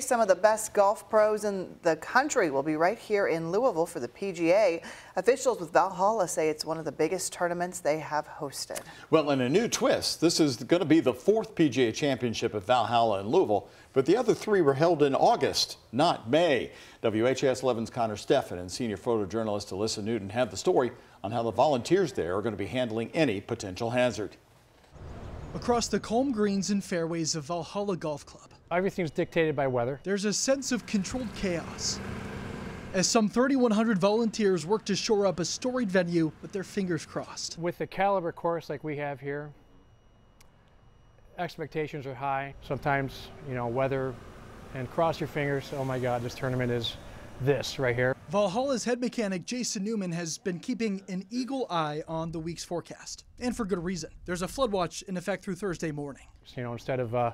Some of the best golf pros in the country will be right here in Louisville for the PGA. Officials with Valhalla say it's one of the biggest tournaments they have hosted. Well, in a new twist, this is going to be the fourth PGA championship at Valhalla in Louisville, but the other three were held in August, not May. WHAS 11's Connor Steffen and senior photojournalist Alyssa Newton have the story on how the volunteers there are going to be handling any potential hazard. Across the calm greens and fairways of Valhalla Golf Club, Everything's dictated by weather. there's a sense of controlled chaos. As some 3,100 volunteers work to shore up a storied venue with their fingers crossed. With the caliber course like we have here, expectations are high. Sometimes, you know, weather and cross your fingers. Oh my God, this tournament is this right here. Valhalla's head mechanic Jason Newman has been keeping an eagle eye on the week's forecast, and for good reason. There's a flood watch in effect through Thursday morning. You know, instead of uh,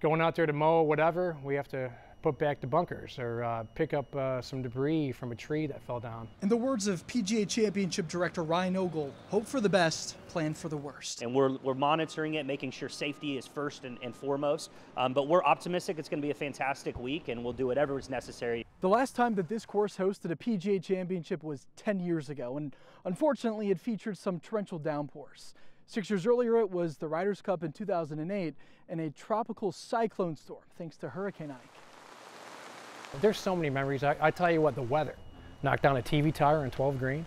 going out there to mow whatever, we have to put back the bunkers or uh, pick up uh, some debris from a tree that fell down. In the words of PGA Championship Director Ryan Ogle, hope for the best, plan for the worst. and we're, we're monitoring it, making sure safety is first and, and foremost. Um, but we're optimistic it's going to be a fantastic week, and we'll do whatever is necessary. The last time that this course hosted a PGA Championship was 10 years ago, and unfortunately, it featured some torrential downpours. Six years earlier, it was the Ryder Cup in 2008 and a tropical cyclone storm thanks to Hurricane Ike. There's so many memories. I, I tell you what, the weather knocked down a TV tower in 12 green.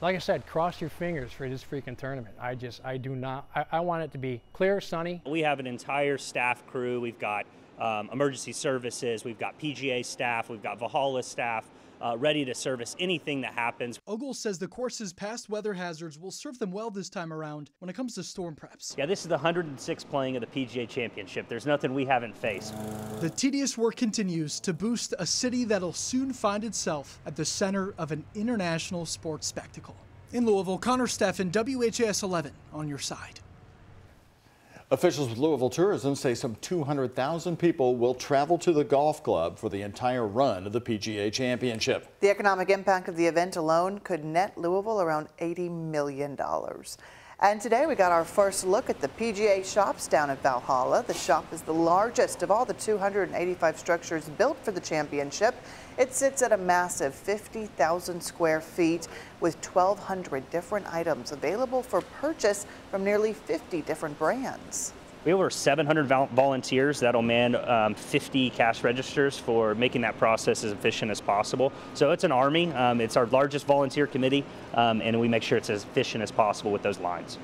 Like I said, cross your fingers for this freaking tournament. I just, I do not, I, I want it to be clear, sunny, We have an entire staff crew. We've got um, emergency services, we've got PGA staff, we've got Valhalla staff uh, ready to service anything that happens. Ogle says the course's past weather hazards will serve them well this time around when it comes to storm preps. Yeah, this is the 106th playing of the PGA Championship. There's nothing we haven't faced. The tedious work continues to boost a city that'll soon find itself at the center of an international sports spectacle. In Louisville, Connor Steffen, WHAS 11 on your side. Officials with Louisville Tourism say some 200,000 people will travel to the golf club for the entire run of the PGA Championship. The economic impact of the event alone could net Louisville around $80 million. And today we got our first look at the PGA shops down at Valhalla. The shop is the largest of all the 285 structures built for the championship. It sits at a massive 50,000 square feet with 1,200 different items available for purchase from nearly 50 different brands. We have over 700 vol- volunteers that'll man um, 50 cash registers for making that process as efficient as possible. So it's an army. Um, it's our largest volunteer committee, um, and we make sure it's as efficient as possible with those lines.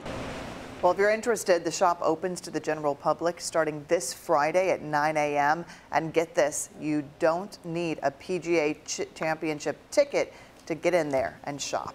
Well, if you're interested, the shop opens to the general public starting this Friday at 9 a.m. And get this, you don't need a PGA Ch- Championship ticket to get in there and shop.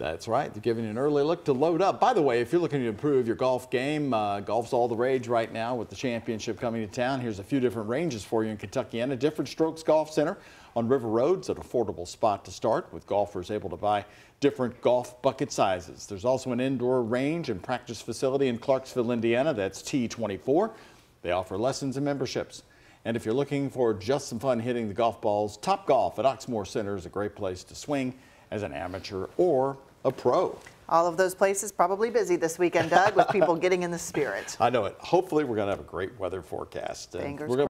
That's right. They're giving you an early look to load up. By the way, if you're looking to improve your golf game, uh, golf's all the rage right now with the championship coming to town. Here's a few different ranges for you in Kentucky and a Different Strokes Golf Center on River Road's an affordable spot to start with golfers able to buy different golf bucket sizes. There's also an indoor range and practice facility in Clarksville, Indiana. That's T24. They offer lessons and memberships. And if you're looking for just some fun hitting the golf balls, Topgolf at Oxmoor Center is a great place to swing as an amateur or a pro. All of those places probably busy this weekend, Doug, with people getting in the spirit. I know it. Hopefully, we're going to have a great weather forecast. and Fingers we're gonna